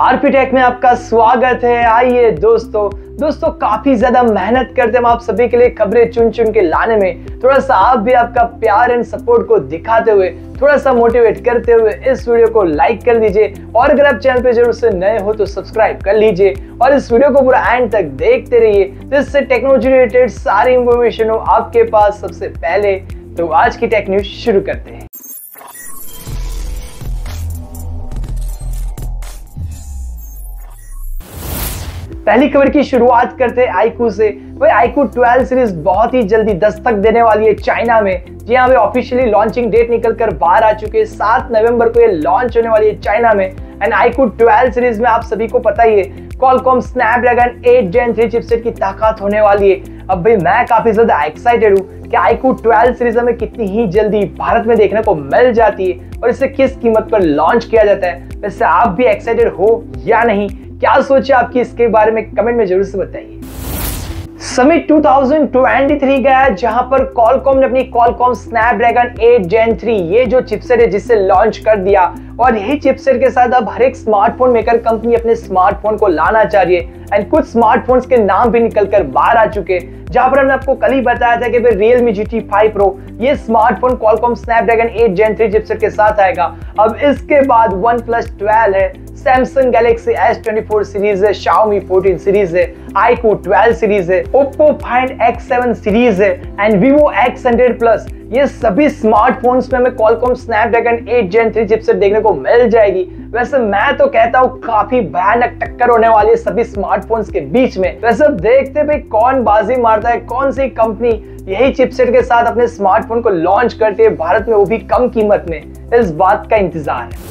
RP take में आपका स्वागत है। आइए दोस्तों दोस्तों, काफ़ी ज़्यादा मेहनत करते हम आप सभी के लिए खबरें चुन चुन के लाने में। थोड़ा सा आप भी आपका प्यार एंड सपोर्ट को दिखाते हुए थोड़ा सा मोटिवेट करते हुए इस वीडियो को लाइक कर दीजिए और अगर आप चैनल पे ज़रूर से नए हो तो सब्सक्राइब कर लीजिए। और इस वीडियो को पूरा एंड तक देखते रहिए। जिससे टेक्नोलॉजी रिलेटेड सारी इंफॉर्मेशन हो आपके पास सबसे पहले। तो आज की टेक न्यूज़ शुरू करते हैं। पहली खबर की शुरुआत करते हैं आईकू से। भाई, आईकू 12 सीरीज़ बहुत ही जल्दी दस्तक देने वाली है चाइना में। जी हाँ ऑफिशियली लॉन्चिंग डेट निकलकर बाहर आ चुके सात नवंबर को ये लॉन्च होने वाली है चाइना में। And I could twelve series में आप सभी को पता ही है कॉलकॉम स्नैपड्रैगन 8 जेन 3 चिपसेट की ताकत होने वाली है। अब भाई, मैं काफ़ी ज़्यादा एक्साइटेड हूँ कि आईकू 12 सीरीज़ हमें कितनी ही जल्दी भारत में देखने को मिल जाती है और इसे किस कीमत पर लॉन्च किया जाता है। वैसे आप भी एक्साइटेड हो या नहीं, क्या सोचे आपकी इसके बारे में कमेंट में ज़रूर से बताइए। समिट 2023 गया जहाँ पर कॉलकॉम ने अपनी कॉलकॉम स्नैपड्रैगन 8 जेन 3 ये जो चिपसेट है जिसे लॉन्च कर दिया, और यही चिपसेट के साथ अब हर एक स्मार्टफ़ोन मेकर कंपनी अपने स्मार्टफ़ोन को लाना चाह रही है। एंड कुछ स्मार्टफोन्स के नाम भी निकल कर बाहर आ चुके हैं, जहाँ पर हमने आपको कल ही बताया था कि भाई Realme GT5 Pro, ये smartphone Qualcomm Snapdragon 8 Gen 3 chipset के साथ आएगा। अब इसके बाद OnePlus 12 है सैमसंग गैलेक्सी S24 सीरीज़ है, Xiaomi 14 सीरीज़ है iQOO 12 सीरीज़ है, Oppo Find X7 सीरीज़ है एंड Vivo X100 Plus. ये सभी स्मार्टफोन्स में हमें Qualcomm Snapdragon 8 Gen 3 चिपसेट देखने को मिल जाएगी। वैसे मैं तो कहता हूँ, काफ़ी भयानक टक्कर होने वाली है सभी स्मार्टफोन्स के बीच में। वैसे देखते भाई कौन बाजी मारता है, कौन सी कंपनी यही चिपसेट के साथ अपने स्मार्टफ़ोन को लॉन्च करती है, भारत में वो भी कम कीमत में। इस बात का इंतज़ार है।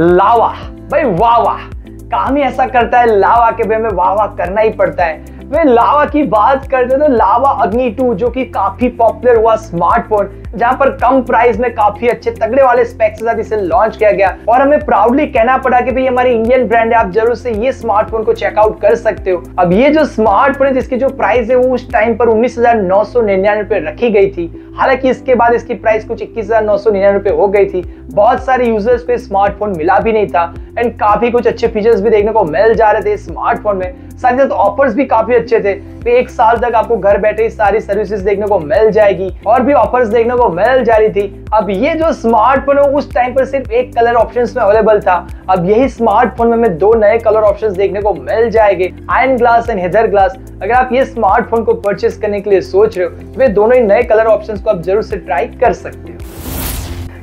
लावा। भाई वाह वाह, काम ही ऐसा करता है, लावा के भी में वाह वाह करना ही पड़ता है। वे लावा की बात करते तो लावा अग्नि 2 जो कि काफ़ी पॉपुलर हुआ स्मार्टफ़ोन जहाँ पर कम प्राइस में काफ़ी अच्छे तगड़े वाले स्पेक्स के साथ इसे लॉन्च किया गया। और हमें प्राउडली कहना पड़ा कि भाई, हमारी इंडियन ब्रांड है, आप ज़रूर से ये स्मार्टफ़ोन को चेकआउट कर सकते हो। अब ये जो स्मार्टफ़ोन है, जिसकी जो प्राइस है, वो उस टाइम पर उन्नीस हज़ार रखी गई थी। हालाँकि इसके बाद इसकी प्राइस कुछ इक्कीस हज़ार हो गई थी। बहुत सारे यूज़र्स पे स्मार्टफ़ोन मिला भी नहीं था। एंड काफ़ी कुछ अच्छे फीचर्स भी देखने को मिल जा रहे थे स्मार्टफ़ोन में। साथ ही साथ ऑफर्स भी काफ़ी अच्छे थे। कि एक साल तक आपको घर बैठे सारी सर्विसेज़ देखने को मिल जाएगी और भी ऑफर्स देखने को मिल जा रही थी। अब ये जो स्मार्टफ़ोन है, उस टाइम पर सिर्फ़ एक कलर ऑप्शन में अवेलेबल था। अब यही स्मार्टफ़ोन में हमें दो नए कलर ऑप्शन देखने को मिल जाएँगे। Ion glass and heather glass अगर आप ये स्मार्टफ़ोन को परचेस करने के लिए सोच रहे हो तो वे दोनों ही नए कलर ऑप्शन को आप ज़रूर से ट्राई कर सकते हो।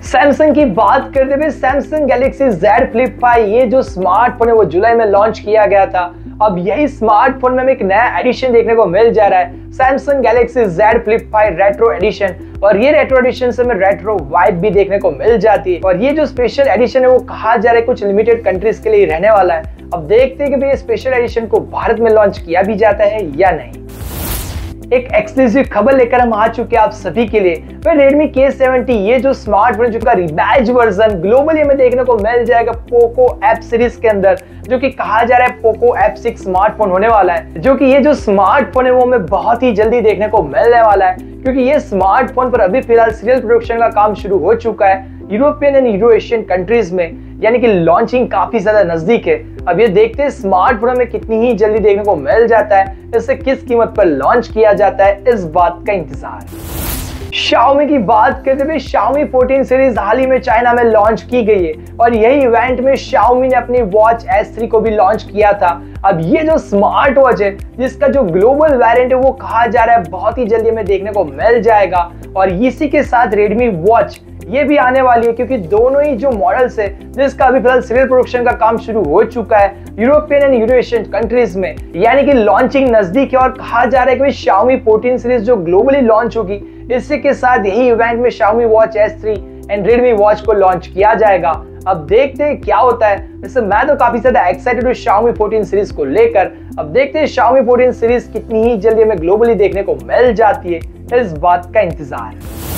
सैमसंग की बात करते हुए सैमसंग गैलेक्सी Z Flip 5 ये जो स्मार्टफ़ोन है, वो जुलाई में लॉन्च किया गया था। अब यही स्मार्टफ़ोन में हमें एक नया एडिशन देखने को मिल जा रहा है। Samsung Galaxy Z Flip 5 retro edition और ये रेट्रो एडिशन से हमें रेट्रो वाइब भी देखने को मिल जाती है। और ये जो स्पेशल एडिशन है, वो कहा जा रहा है, कुछ लिमिटेड कंट्रीज़ के लिए रहने वाला है। अब देखते हैं कि ये स्पेशल एडिशन को भारत में लॉन्च किया भी जाता है या नहीं। एक एक्सक्लूसिव खबर लेकर हम आ चुके हैं आप सभी के लिए। वह Redmi K70 ये जो स्मार्टफ़ोन जो का रिबैज वर्जन ग्लोबली हमें देखने को मिल जाएगा पोको एप सीरीज़ के अंदर, जो कि कहा जा रहा है पोको एप सिक्स स्मार्टफ़ोन होने वाला है, जो कि ये जो स्मार्टफ़ोन है, वो हमें बहुत ही जल्दी देखने को मिलने वाला है, क्योंकि ये स्मार्टफ़ोन पर अभी फ़िलहाल सीरियल प्रोडक्शन का काम शुरू हो चुका है। European and Euro Asian countries में, यानी कि लॉन्चिंग काफ़ी ज़्यादा नज़दीक है। अब ये देखते हैं स्मार्टफ़ोन में कितनी ही जल्दी देखने को मिल जाता है, इसे किस कीमत पर लॉन्च किया जाता है, इस बात का इंतज़ार। Xiaomi की बात करते हुए Xiaomi 14 सीरीज़ हाल ही में चाइना में लॉन्च की गई है। और यही इवेंट में Xiaomi ने अपनी वॉच S3 को भी लॉन्च किया था। अब ये जो स्मार्ट वॉच है, जिसका जो ग्लोबल वेरिएंट है, वो कहा जा रहा है, बहुत ही जल्दी हमें देखने को मिल जाएगा। और इसी के साथ Redmi वॉच ये भी आने वाली है क्योंकि दोनों ही जो मॉडल्स है, जिसका अभी फ़िलहाल सीरियल प्रोडक्शन का काम शुरू हो चुका है यूरोपियन एंड यूरोशियन कंट्रीज़ में, यानी कि लॉन्चिंग नज़दीक है और कहा जा रहा है कि Xiaomi 14 सीरीज़ जो ग्लोबली लॉन्च होगी, इसी के साथ यही इवेंट में Xiaomi Watch S3 and Redmi watch को लॉन्च किया जाएगा। अब देखते हैं क्या होता है। वैसे मैं तो काफ़ी ज़्यादा एक्साइटेड हूँ Xiaomi 14 सीरीज़ को लेकर। अब देखते हैं Xiaomi 14 सीरीज़ कितनी ही जल्दी हमें ग्लोबली देखने को मिल जाती है। इस बात का इंतज़ार।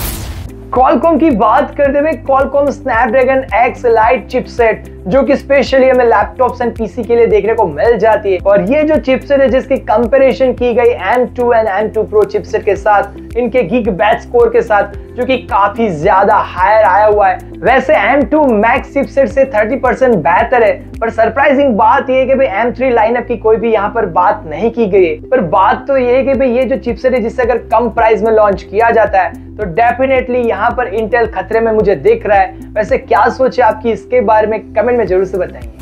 कॉलकॉम की बात करते हुए Qualcomm Snapdragon X elite chipset जो कि स्पेशली हमें लैपटॉप्स एंड पीसी के लिए देखने को मिल जाती है। और ये जो चिपसेट है, जिसकी कंपैरिजन की गई M2 and M2 Pro chipset के साथ, इनके गीक बैच स्कोर के साथ, जो कि काफ़ी ज़्यादा हायर आया हुआ है। वैसे M2 Max चिपसेट से 30% बेहतर है, पर सरप्राइजिंग बात यह है कि भाई M3 लाइनअप की कोई भी यहाँ पर बात नहीं की गई है। पर बात तो ये है कि भाई ये जो चिपसेट है जिससे अगर कम प्राइस में लॉन्च किया जाता है तो डेफिनेटली यहाँ पर इंटेल खतरे में मुझे दिख रहा है। वैसे क्या सोचे आपकी इसके बारे में कमेंट में ज़रूर से बताएँगे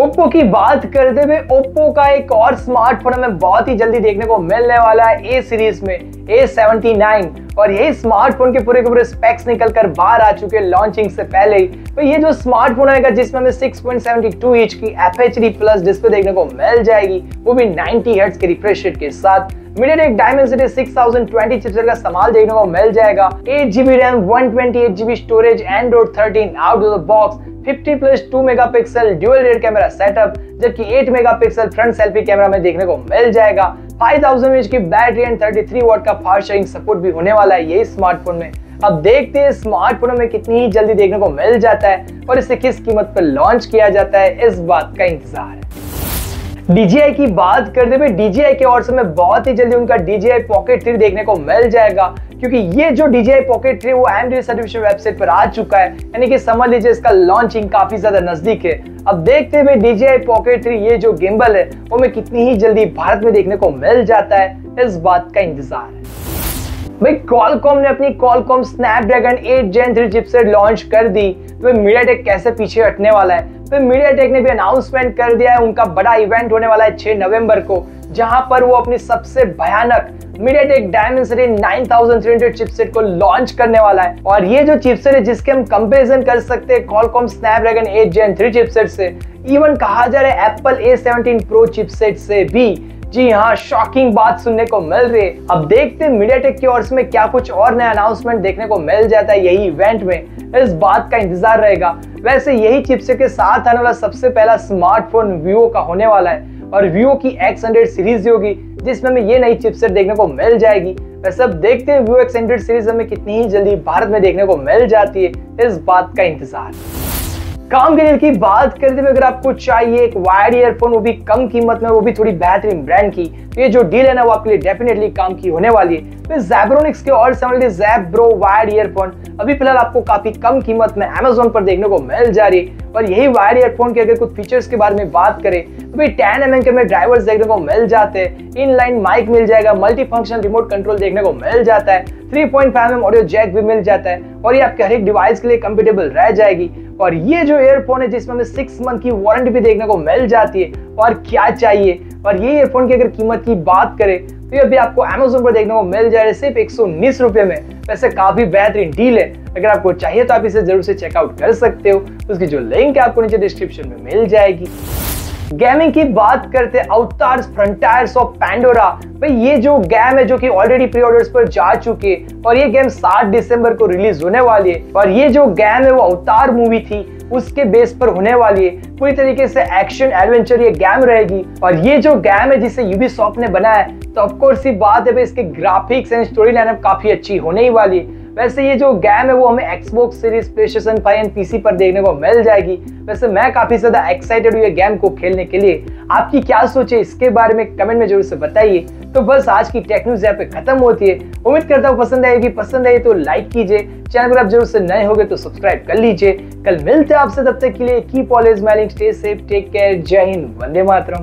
ओप्पो की बात करते हुए ओप्पो का एक और स्मार्टफ़ोन हमें बहुत ही जल्दी देखने को मिलने वाला है ए सीरीज़ में ए सेवेंटी नाइन और यही स्मार्टफ़ोन के पूरे के पूरे स्पेक्स निकल कर बाहर आ चुके हैं लॉन्चिंग से पहले ही। तो ये जो स्मार्टफ़ोन आएगा, जिसमें हमें 6.72 इंच की एफ़ प्लस डिस्प्ले देखने को मिल जाएगी, वो भी 90 हर्ट्ज के रिफ्रेश रेट के साथ। MediaTek Dimensity 6020 चिपसेट का इस्तेमाल देखने को मिल जाएगा। 8GB RAM 128GB storage Android 13 out of the box 50 plus 2 megapixel dual rear camera setup जबकि 8 मेगापिक्सल फ्रंट सेल्फी कैमरा में देखने को मिल जाएगा। 5000 mAh की बैटरी एंड 33 वाट का फास्ट चार्जिंग सपोर्ट भी होने वाला है यही स्मार्टफ़ोन में। अब देखते हैं स्मार्टफ़ोन में कितनी ही जल्दी देखने को मिल जाता है और इसे किस कीमत पर लॉन्च किया जाता है, इस बात का इंतज़ार। DJI की बात करते हुए DJI के और समय बहुत ही जल्दी उनका DJI Pocket 3 देखने को मिल जाएगा। क्योंकि ये जो DJI Pocket 3 वो AMD सर्टिफिकेशन वेबसाइट पर आ चुका है। यानी कि समझ लीजिए इसका लॉन्चिंग काफ़ी ज़्यादा नज़दीक है। अब देखते हुए DJI Pocket 3 ये जो गिम्बल है, वो में कितनी ही जल्दी भारत में देखने को मिल जाता है। इस बात का इंतज़ार है। भाई कॉलकॉम ने अपनी Qualcomm Snapdragon 8 Gen 3 chipset launch कर दी। तो मीडियाटेक कैसे पीछे हटने वाला है? तो मीडियाटेक ने भी अनाउंसमेंट कर दिया है। उनका बड़ा इवेंट होने वाला है छह नवंबर को, जहाँ पर वो अपनी सबसे भयानक मीडियाटेक डायमेंसिटी 9300 चिपसेट को लॉन्च करने वाला है। और ये जो चिपसेट है, जिसके हम कंपेरिजन कर सकते हैं Qualcomm Snapdragon 8 Gen 3 chipset से इवन कहा जा रहा है Apple A seventeen Pro chipset से भी जी हाँ शॉकिंग बात सुनने को मिल रही है। अब देखते हैं मीडिया टेक की ओर में क्या कुछ और नया अनाउंसमेंट देखने को मिल जाता है यही इवेंट में। इस बात का इंतज़ार रहेगा। वैसे यही चिपसेट के साथ आने वाला सबसे पहला स्मार्टफ़ोन वीवो का होने वाला है। और वीवो की एक्स हंड्रेड सीरीज़ होगी, जिसमें हमें ये नई चिपसेट देखने को मिल जाएगी। वैसे अब देखते हैं वीवो एक्स हंड्रेड सीरीज़ हमें कितनी ही जल्दी भारत में देखने को मिल जाती है। इस बात का इंतज़ार। काम के की बात करते हुए अगर आपको चाहिए एक वायर्ड ईयरफोन वो भी कम कीमत में, वो भी थोड़ी बेहतरीन ब्रांड की तो ये जो डील है ना, वो आपके लिए डेफिनेटली काम की होने वाली है। तो जैब्रोनिक्स के और समझ लीजिए जैब्रो वायर्ड ईयरफोन अभी फ़िलहाल आपको काफ़ी कम कीमत में अमेजोन पर देखने को मिल जा रही है। और यही वायर्ड ईयरफोन के अगर कुछ फीचर्स के बारे में बात करें तो भाई टेन एम के में ड्राइवर्स देखने को मिल जाते हैं। इन लाइन माइक मिल जाएगा मल्टी फ़ंक्शन रिमोट कंट्रोल देखने को मिल जाता है। 3.5 एम ऑडियो जैक भी मिल जाता है। और ये आपके हर एक डिवाइस के लिए कंपेटेबल रह जाएगी। और ये जो एयरफोन है, जिसमें हमें सिक्स मंथ की वारंटी भी देखने को मिल जाती है, और क्या चाहिए? और ये ईयरफोन की अगर कीमत की बात करें तो ये अभी आपको अमेजोन पर देखने को मिल जाए सिर्फ़ एक सौ में। वैसे काफ़ी बेहतरीन डील है। अगर आपको चाहिए तो आप इसे ज़रूर से चेकआउट कर सकते हो। उसकी जो लिंक है आपको नीचे डिस्क्रिप्शन में मिल जाएगी। गेमिंग की बात करते अवतार्स फ्रंटायर्स ऑफ़ पैंडोरा भाई, ये जो गेम है जो कि ऑलरेडी प्री ऑर्डर्स पर जा चुके और ये गेम 7 दिसंबर को रिलीज़ होने वाली है। और ये जो गेम है वो अवतार मूवी थी, उसके बेस पर होने वाली है। पूरी तरीके से एक्शन एडवेंचर ये गेम रहेगी। और ये जो गेम है जिसे यूबी ने बनाया है तो ऑफकोर्स ये बात है भाई, इसके ग्राफिक्स एंड स्टोरी लाइनअप काफ़ी अच्छी होने ही वाली है। वैसे ये जो गेम है वो हमें Xbox series play five and PC पर देखने को मिल जाएगी। वैसे मैं काफ़ी ज़्यादा एक्साइटेड हूँ ये गेम को खेलने के लिए। आपकी क्या सोच है इसके बारे में कमेंट में ज़रूर से बताइए। तो बस आज की टेक न्यूज़ यहाँ पे खत्म होती है। उम्मीद करता हूँ पसंद आएगी। पसंद आई तो लाइक कीजिए। चैनल पर आप ज़रूर से नए होगे तो सब्सक्राइब कर लीजिए। कल मिलते हैं आपसे, तब तक के लिए keep always smiling stay safe take care जय हिंद, वंदे मातरम।